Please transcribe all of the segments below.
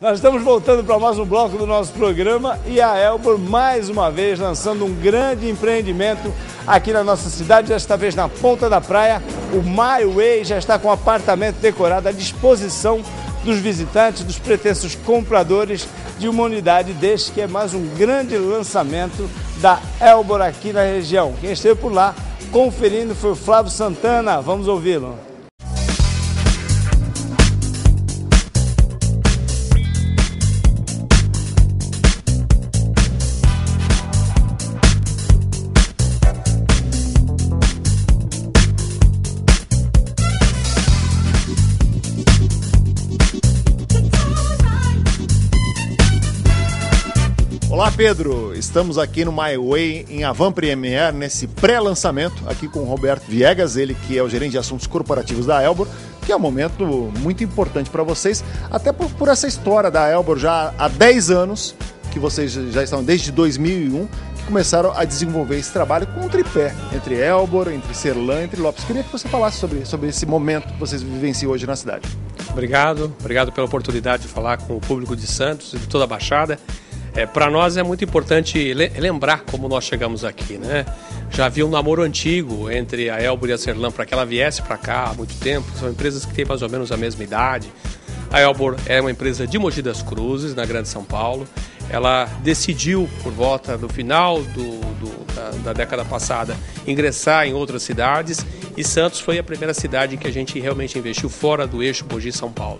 Nós estamos voltando para mais um bloco do nosso programa e a Elbor, mais uma vez, lançando um grande empreendimento aqui na nossa cidade, desta vez na ponta da praia. O My Way já está com apartamento decorado à disposição dos visitantes, dos pretensos compradores de uma unidade deste, que é mais um grande lançamento da Elbor aqui na região. Quem esteve por lá conferindo foi o Flávio Santana. Vamos ouvi-lo. Pedro. Estamos aqui no My Way em Avan Premier, nesse pré-lançamento, aqui com o Roberto Viegas, ele que é o gerente de assuntos corporativos da Elbor, que é um momento muito importante para vocês, até por, por, essa história da Elbor já há 10 anos, que vocês já estão desde 2001, que começaram a desenvolver esse trabalho com um tripé entre Elbor, entre Serlan, entre Lopes. Queria que você falasse sobre, sobre esse momento que vocês vivenciam hoje na cidade. Obrigado, obrigado pela oportunidade de falar com o público de Santos e de toda a Baixada. É, para nós é muito importante lembrar como nós chegamos aqui, né? Já havia um namoro antigo entre a Elbor e a Serlan para que ela viesse para cá há muito tempo. São empresas que têm mais ou menos a mesma idade. A Elbor é uma empresa de Mogi das Cruzes, na Grande São Paulo. Ela decidiu, por volta do final do, do, da, da década passada, ingressar em outras cidades e Santos foi a primeira cidade em que a gente realmente investiu fora do eixo Mogi-São Paulo.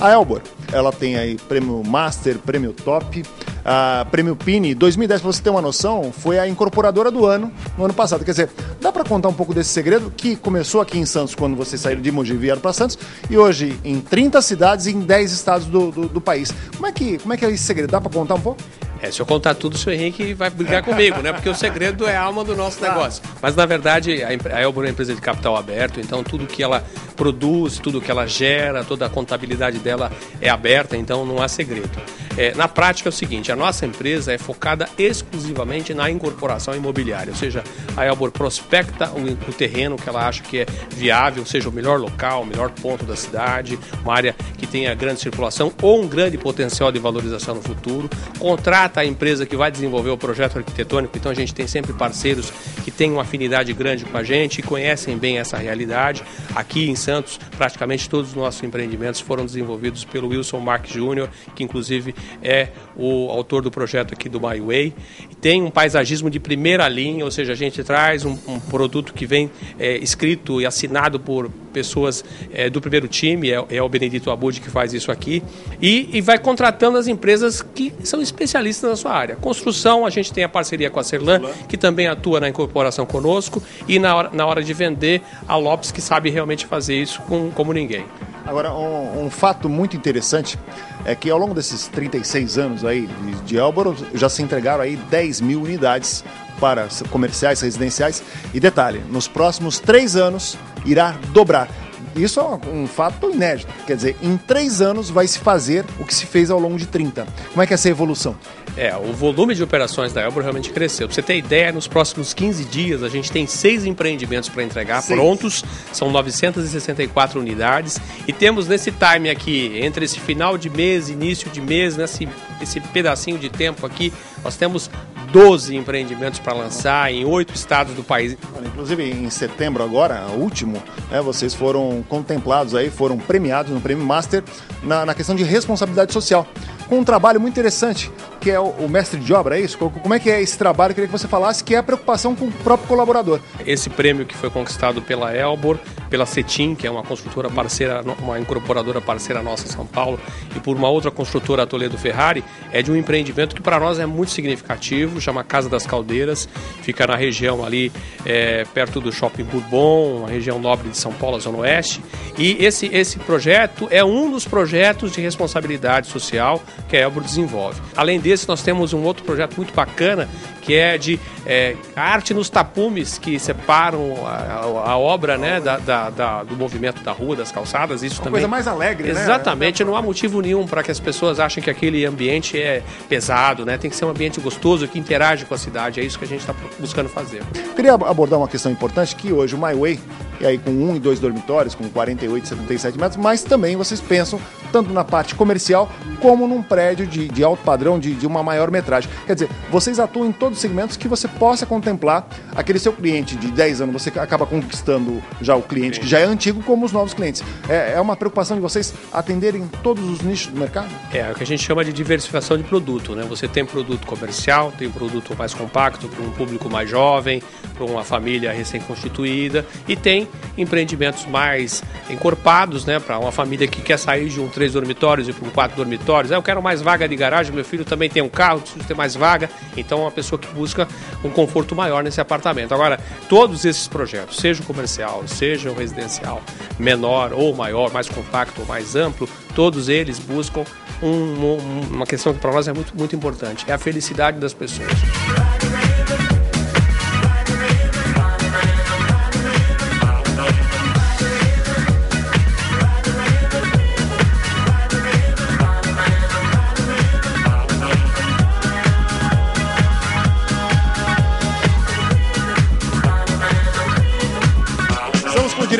A Elbor, ela tem aí prêmio Master, prêmio Top, a Prêmio Pini 2010, para você ter uma noção, foi a incorporadora do ano, no ano passado. Quer dizer, dá para contar um pouco desse segredo que começou aqui em Santos, quando vocês saíram de Mogi e vieram para Santos, e hoje em 30 cidades e em 10 estados do, do, do, país. Como é, que, como é que é esse segredo? Dá para contar um pouco? É, se eu contar tudo, o senhor Henrique vai brigar comigo, né? Porque o segredo é a alma do nosso negócio. Mas, na verdade, a Elbor é uma empresa de capital aberto, então tudo que ela produz, tudo que ela gera, toda a contabilidade dela é aberta, então não há segredo. É, na prática é o seguinte, a nossa empresa é focada exclusivamente na incorporação imobiliária, ou seja, a Elbor prospecta o, o terreno que ela acha que é viável, seja o melhor local, o melhor ponto da cidade, uma área que tenha grande circulação ou um grande potencial de valorização no futuro, contrata a empresa que vai desenvolver o projeto arquitetônico, então a gente tem sempre parceiros que têm uma afinidade grande com a gente e conhecem bem essa realidade. Aqui em Santos, praticamente todos os nossos empreendimentos foram desenvolvidos pelo Wilson Mark Jr., que inclusive é o autor do projeto aqui do My Way. Tem um paisagismo de primeira linha, ou seja, a gente traz um, um produto que vem é, escrito e assinado por pessoas é, do primeiro time, é, é, o Benedito Abud que faz isso aqui, e, e vai contratando as empresas que são especialistas na sua área. Construção, a gente tem a parceria com a Serlan, que também atua na incorporação conosco, e na hora, na hora de vender, a Lopes, que sabe realmente fazer isso com, como ninguém. Agora, um, um, fato muito interessante é que ao longo desses 36 anos aí de, Elboro, já se entregaram aí 10 mil unidades para comerciais, residenciais. E detalhe, nos próximos três anos irá dobrar. Isso é um fato inédito. Quer dizer, em três anos vai se fazer o que se fez ao longo de 30. Como é que é essa evolução? É, o volume de operações da Elbor realmente cresceu. Pra você ter ideia, nos próximos 15 dias a gente tem seis empreendimentos para entregar seis. prontos, são 964 unidades. E temos nesse time aqui, entre esse final de mês, início de mês, nesse esse pedacinho de tempo aqui, nós temos 12 empreendimentos para lançar em oito estados do país. Inclusive em setembro agora, último, né, vocês foram contemplados aí, foram premiados no Prêmio Master na, na questão de responsabilidade social com um trabalho muito interessante, que é o, mestre de obra, é isso? Como é que é esse trabalho? Eu queria que você falasse, que é a preocupação com o próprio colaborador. Esse prêmio que foi conquistado pela Elbor, pela Cetim, que é uma construtora parceira, uma incorporadora parceira nossa em São Paulo, e por uma outra construtora, a Toledo Ferrari, é de um empreendimento que para nós é muito significativo, chama Casa das Caldeiras, fica na região ali, é, perto do Shopping Bourbon, uma região nobre de São Paulo, Zona Oeste, e esse, esse projeto é um dos projetos de responsabilidade social que a Elbro desenvolve. Além nós temos um outro projeto muito bacana que é de é, arte nos tapumes que separam a, a, a obra né, da, da, da, do movimento da rua, das calçadas. Isso Uma também. coisa mais alegre, Exatamente, né? Exatamente, não há motivo nenhum para que as pessoas achem que aquele ambiente é pesado, né? Tem que ser um ambiente gostoso que interage com a cidade. É isso que a gente está buscando fazer. Eu queria abordar uma questão importante que hoje o My Way, e aí com um e dois dormitórios, com 48, 77 metros, mas também vocês pensam tanto na parte comercial como num prédio de, de alto padrão, de, de uma maior metragem. Quer dizer, vocês atuam em todos os segmentos que você possa contemplar aquele seu cliente de 10 anos, você acaba conquistando já o cliente que já é antigo, como os novos clientes. É, é uma preocupação de vocês atenderem todos os nichos do mercado? É, é o que a gente chama de diversificação de produto, né? Você tem produto comercial, tem produto mais compacto para um público mais jovem, para uma família recém-constituída e tem empreendimentos mais encorpados, né? Para uma família que quer sair de um três dormitórios e para um quatro dormitórios. Ah, eu quero mais vaga de garagem, meu filho também tem um carro, preciso ter mais vaga. Então, é uma pessoa que busca um conforto maior nesse apartamento. Agora, todos esses projetos, seja o comercial, seja o residencial, menor ou maior, mais compacto ou mais amplo, todos eles buscam um, um, uma questão que para nós é muito, muito importante, é a felicidade das pessoas.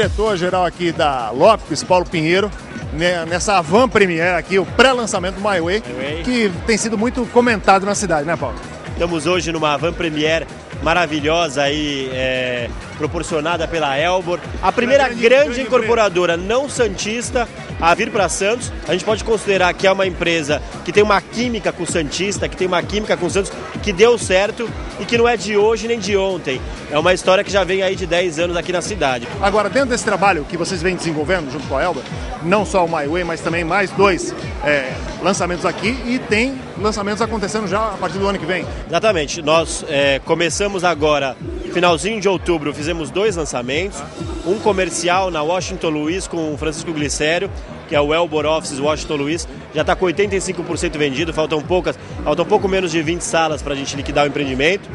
Diretor-geral aqui da Lopes, Paulo Pinheiro, né, nessa Van Premiere aqui, o pré-lançamento do My Way, que tem sido muito comentado na cidade, né, Paulo? Estamos hoje numa Van Premiere maravilhosa aí, é, proporcionada pela Elbor. A primeira grande, grande incorporadora não santista a vir para Santos. A gente pode considerar que é uma empresa que tem uma química com o Santista, que tem uma química com o Santos, que deu certo e que não é de hoje nem de ontem. É uma história que já vem aí de 10 anos aqui na cidade. Agora, dentro desse trabalho que vocês vêm desenvolvendo junto com a Elba, não só o My Way, mas também mais dois é, lançamentos aqui e tem lançamentos acontecendo já a partir do ano que vem. Exatamente. Nós é, começamos agora, finalzinho de outubro, fizemos dois lançamentos. Um comercial na Washington Luiz com o Francisco Glicério, que é o Elbor Offices Washington Luiz. Já está com 85% vendido, faltam poucas, faltam pouco menos de 20 salas para a gente liquidar o empreendimento.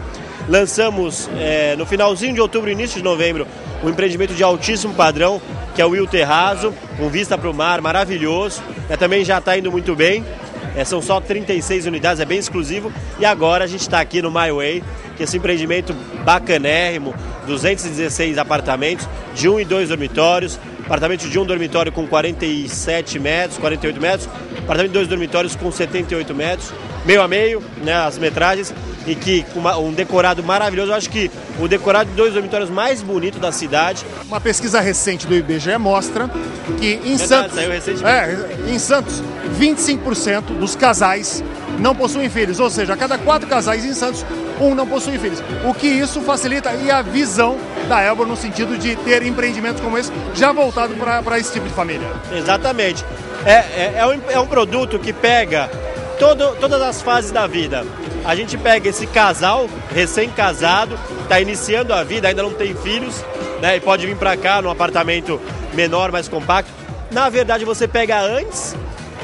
Lançamos é, no finalzinho de outubro, início de novembro, um empreendimento de altíssimo padrão, que é o Will Terrazo, com vista para o mar, maravilhoso. É, também já está indo muito bem. É, são só 36 unidades, é bem exclusivo. E agora a gente está aqui no My Way, que é esse empreendimento bacanérrimo, 216 apartamentos, de um e dois dormitórios, apartamento de um dormitório com 47 metros, 48 metros, apartamento de dois dormitórios com 78 metros, meio a meio, né, as metragens, e que uma, um decorado maravilhoso. Eu acho que o decorado de dois dormitórios mais bonito da cidade. Uma pesquisa recente do IBGE mostra que em Verdade, Santos, é, em Santos, 25% dos casais não possuem filhos, ou seja, a cada quatro casais em Santos, um não possui filhos. O que isso facilita e a visão da Elbor no sentido de ter empreendimentos como esse já voltado para esse tipo de família. Exatamente. É, é, é, um, é um produto que pega todo, todas as fases da vida. A gente pega esse casal recém-casado, está iniciando a vida, ainda não tem filhos, né? E pode vir para cá num apartamento menor, mais compacto. Na verdade, você pega antes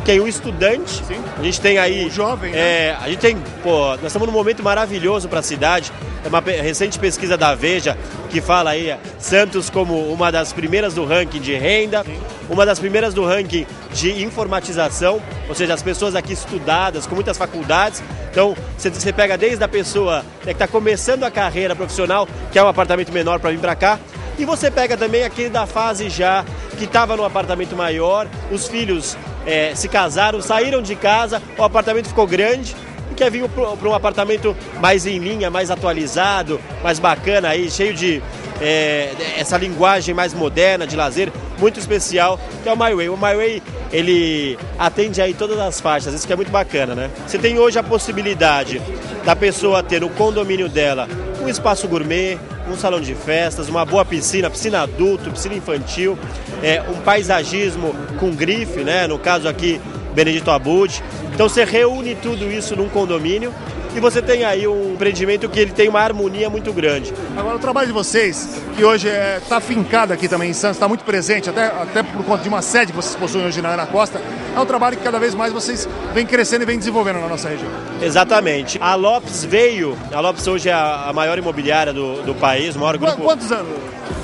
tem o estudante. Sim. A gente tem aí. O jovem. Né? É, a gente tem. Pô, nós estamos num momento maravilhoso para a cidade. É uma recente pesquisa da Veja que fala aí Santos como uma das primeiras do ranking de renda, Sim. uma das primeiras do ranking de informatização, ou seja, as pessoas aqui estudadas, com muitas faculdades. Então, você pega desde a pessoa né, que está começando a carreira profissional, que é um apartamento menor para vir para cá, e você pega também aquele da fase já que estava no apartamento maior, os filhos é, se casaram, saíram de casa, o apartamento ficou grande e quer vir para um apartamento mais em linha, mais atualizado, mais bacana aí, cheio de é, essa linguagem mais moderna de lazer, muito especial, que é o My Way. O My Way, ele atende aí todas as faixas, isso que é muito bacana, né? Você tem hoje a possibilidade da pessoa ter no condomínio dela um espaço gourmet, um salão de festas, uma boa piscina, piscina adulto, piscina infantil, é, um paisagismo com grife, né? No caso aqui, Benedito Abud. Então você reúne tudo isso num condomínio e você tem aí um empreendimento que ele tem uma harmonia muito grande. Agora o trabalho de vocês, que hoje está é, tá fincado aqui também em Santos, está muito presente, até, até por conta de uma sede que vocês possuem hoje na Ana Costa, é um trabalho que cada vez mais vocês vêm crescendo e vêm desenvolvendo na nossa região. Exatamente. A Lopes veio, a Lopes hoje é a, a maior imobiliária do, do país, o maior grupo. Quantos anos?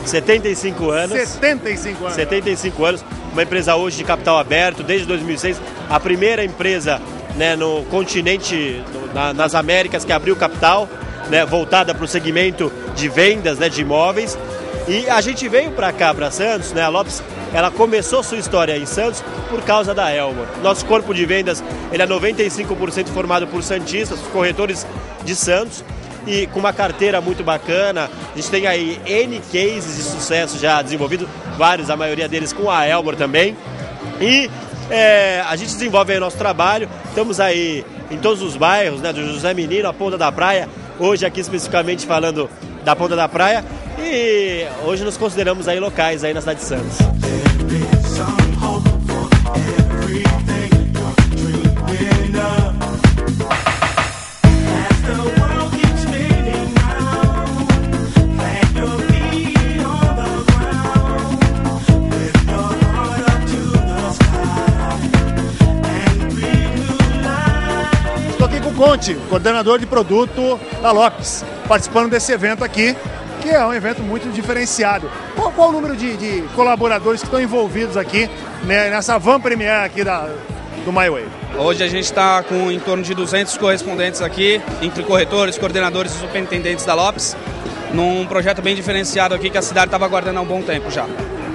75 anos. 75 anos. 75 anos. Uma empresa hoje de capital aberto, desde 2006. A primeira empresa né, no continente, na, nas Américas, que abriu capital, né, voltada para o segmento de vendas né, de imóveis. E a gente veio para cá, para Santos, né, a Lopes ela começou sua história em Santos por causa da Elmor. Nosso corpo de vendas ele é 95% formado por santistas, corretores de Santos e com uma carteira muito bacana. A gente tem aí N cases de sucesso já desenvolvidos, vários, a maioria deles com a Elmor também. E é, a gente desenvolve o nosso trabalho, estamos aí em todos os bairros, né, do José Menino, a Ponta da Praia, hoje aqui especificamente falando da Ponta da Praia, e hoje nos consideramos aí locais aí na cidade de Santos. Conte, coordenador de produto da Lopes, participando desse evento aqui, que é um evento muito diferenciado. Qual, qual o número de, de colaboradores que estão envolvidos aqui né, nessa van premiere aqui da, do MyWay? Hoje a gente está com em torno de 200 correspondentes aqui, entre corretores, coordenadores e superintendentes da Lopes, num projeto bem diferenciado aqui que a cidade estava aguardando há um bom tempo já.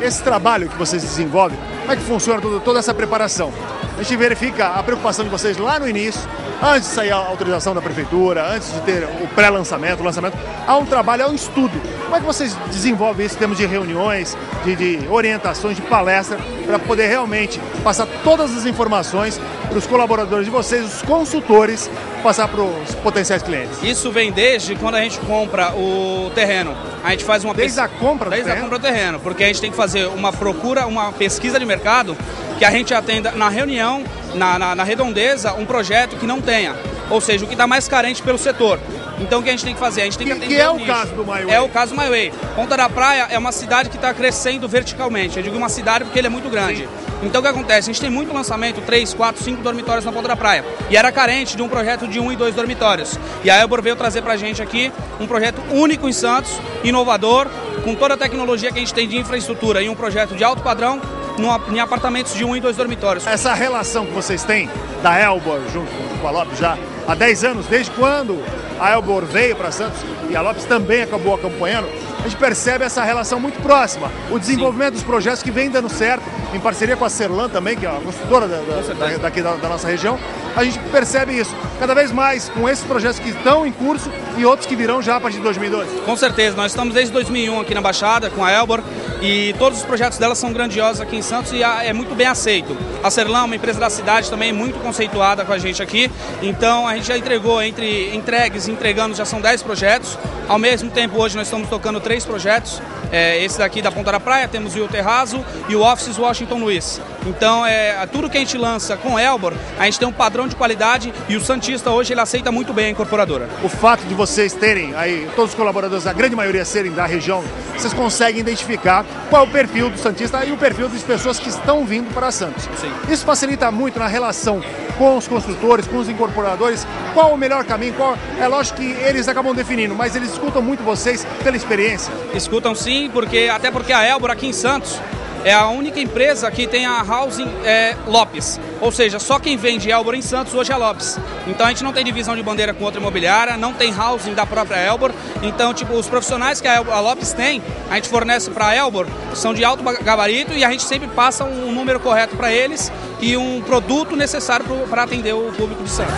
Esse trabalho que vocês desenvolvem, como é que funciona toda, toda essa preparação? A gente verifica a preocupação de vocês lá no início, antes de sair a autorização da prefeitura, antes de ter o pré-lançamento, o lançamento, há um trabalho, há um estudo. Como é que vocês desenvolvem isso em termos de reuniões, de, de orientações, de palestra, para poder realmente passar todas as informações para os colaboradores de vocês, os consultores, passar para os potenciais clientes? Isso vem desde quando a gente compra o terreno. A gente faz uma Desde a compra do desde a compra do terreno, porque a gente tem que fazer uma procura, uma pesquisa de mercado que a gente atenda na reunião, na, na, na redondeza, um projeto que não tenha. Ou seja, o que está mais carente pelo setor. Então o que a gente tem que fazer? A gente tem que Que- que é o nicho. caso do My Way. É o caso do My Way. Ponta da Praia é uma cidade que está crescendo verticalmente. Eu digo uma cidade porque ele é muito grande. Então o que acontece? A gente tem muito lançamento, 3, 4, 5 dormitórios na Ponta da Praia. E era carente de um projeto de um e dois dormitórios. E a Elbor veio trazer pra gente aqui um projeto único em Santos, inovador, com toda a tecnologia que a gente tem de infraestrutura e um projeto de alto padrão num- em apartamentos de um e dois dormitórios. Essa relação que vocês têm da Elbor junto com a Lopes já há 10 anos, desde quando a Elbor veio para Santos e a Lopes também acabou acompanhando, a gente percebe essa relação muito próxima. O desenvolvimento dos projetos que vem dando certo, em parceria com a Serlan também, que é a construtora da- da- certeza. daqui da, da nossa região, a gente percebe isso. Cada vez mais com esses projetos que estão em curso e outros que virão já a partir de 2012. Com certeza, nós estamos desde 2001 aqui na Baixada com a Elbor e todos os projetos dela são grandiosos aqui em Santos e é muito bem aceito. A Serlão, uma empresa da cidade também muito conceituada com a gente aqui, então a gente já entregou entre entregues e entregando já são 10 projetos. Ao mesmo tempo, hoje nós estamos tocando três projetos. É, esse daqui da Ponta da Praia, temos o Terrazo e o Offices Washington Luiz. Então, é, tudo que a gente lança com Elbor, a gente tem um padrão de qualidade e o Santista hoje ele aceita muito bem a incorporadora. o fato de vocês terem aí, todos os colaboradores, a grande maioria serem da região, vocês conseguem identificar qual é o perfil do Santista e o perfil das pessoas que estão vindo para Santos. Sim. Isso facilita muito na relação com os construtores, com os incorporadores, qual o melhor caminho, qual... É lógico que eles acabam definindo, mas eles escutam muito vocês pela experiência. Escutam sim, porque até porque a Elbor aqui em Santos é a única empresa que tem a Housing é, Lopes. Ou seja, só quem vende Elbor em Santos hoje é Lopes. Então a gente não tem divisão de bandeira com outra imobiliária, não tem housing da própria Elbor. Então, tipo, os profissionais que a, Elbor- a Lopes tem, a gente fornece para a Elbor, são de alto ba- gabarito e a gente sempre passa um número correto para eles e um produto necessário para atender o público de Santos.